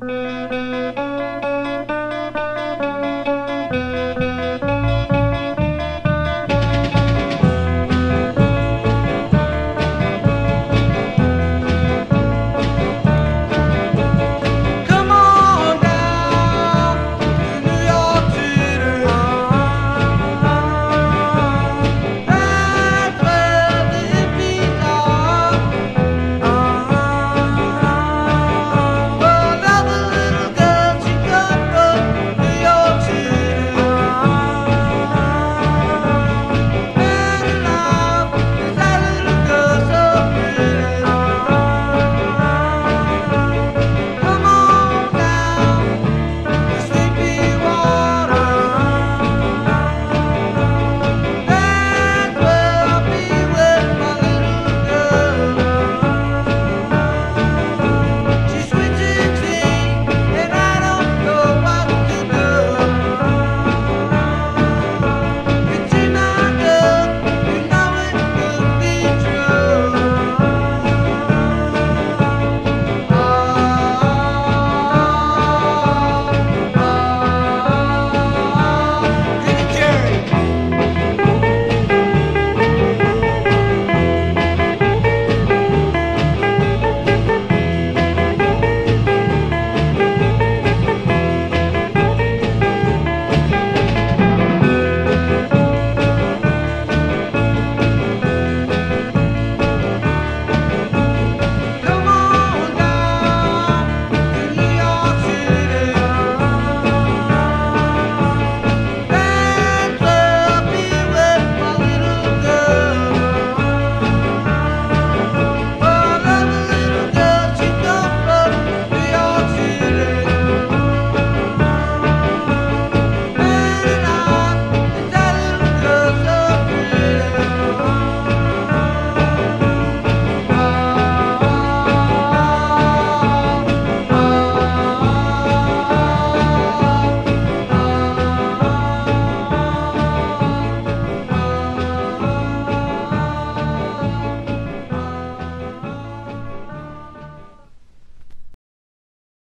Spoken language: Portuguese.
Música